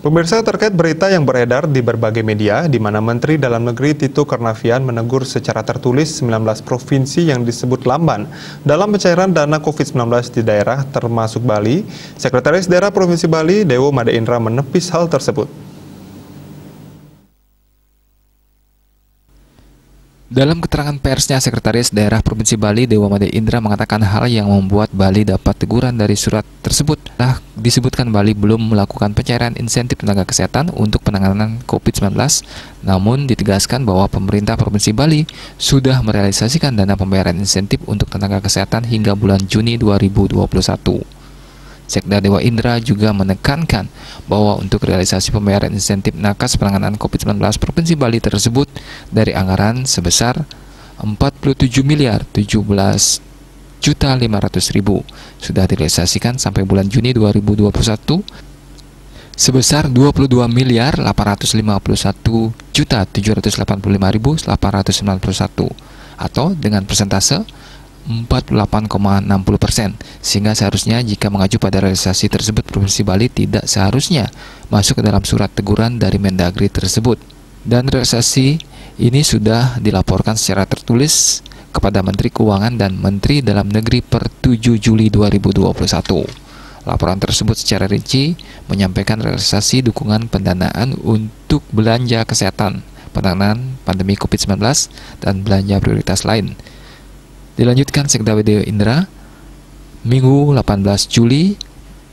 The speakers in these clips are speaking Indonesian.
Pemirsa terkait berita yang beredar di berbagai media di mana Menteri Dalam Negeri Tito Karnavian menegur secara tertulis 19 provinsi yang disebut lamban dalam pencairan dana COVID-19 di daerah termasuk Bali. Sekretaris Daerah Provinsi Bali, Dewo Made Indra menepis hal tersebut. Dalam keterangan persnya, Sekretaris Daerah Provinsi Bali Dewa Made Indra mengatakan hal yang membuat Bali dapat teguran dari surat tersebut. Nah, disebutkan Bali belum melakukan pencairan insentif tenaga kesehatan untuk penanganan COVID-19, namun ditegaskan bahwa pemerintah Provinsi Bali sudah merealisasikan dana pembayaran insentif untuk tenaga kesehatan hingga bulan Juni 2021. Sekda Dewa Indra juga menekankan bahwa untuk realisasi pembayaran insentif nakes penanganan COVID-19 Provinsi Bali tersebut dari anggaran sebesar 47 miliar 17 juta 500 ribu. Sudah direalisasikan sampai bulan Juni 2021 sebesar 22 miliar 851 juta 785 ribu 891 atau dengan persentase 48,60 persen, sehingga seharusnya jika mengacu pada realisasi tersebut Provinsi Bali tidak seharusnya masuk ke dalam surat teguran dari Mendagri tersebut. Dan realisasi ini sudah dilaporkan secara tertulis kepada Menteri Keuangan dan Menteri Dalam Negeri per 7 Juli 2021. Laporan tersebut secara rinci menyampaikan realisasi dukungan pendanaan untuk belanja kesehatan, penanganan pandemi COVID-19, dan belanja prioritas lain Dilanjutkan Sekda WD Indra, Minggu 18 Juli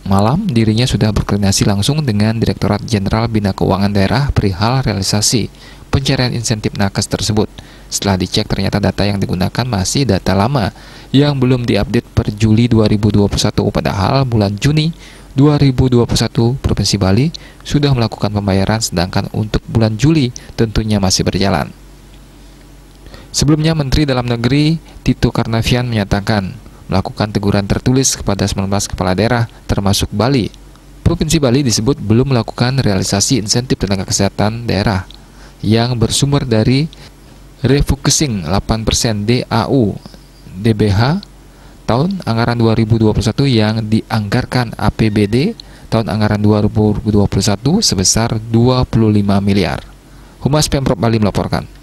malam dirinya sudah berkoordinasi langsung dengan Direktorat Jenderal Bina Keuangan Daerah perihal realisasi pencarian insentif nakes tersebut. Setelah dicek ternyata data yang digunakan masih data lama yang belum diupdate per Juli 2021 padahal bulan Juni 2021 Provinsi Bali sudah melakukan pembayaran sedangkan untuk bulan Juli tentunya masih berjalan. Sebelumnya Menteri Dalam Negeri Tito Karnavian menyatakan melakukan teguran tertulis kepada 19 kepala daerah termasuk Bali. Provinsi Bali disebut belum melakukan realisasi insentif tenaga kesehatan daerah yang bersumber dari refocusing 8% DAU DBH tahun anggaran 2021 yang dianggarkan APBD tahun anggaran 2021 sebesar 25 miliar. Humas Pemprov Bali melaporkan.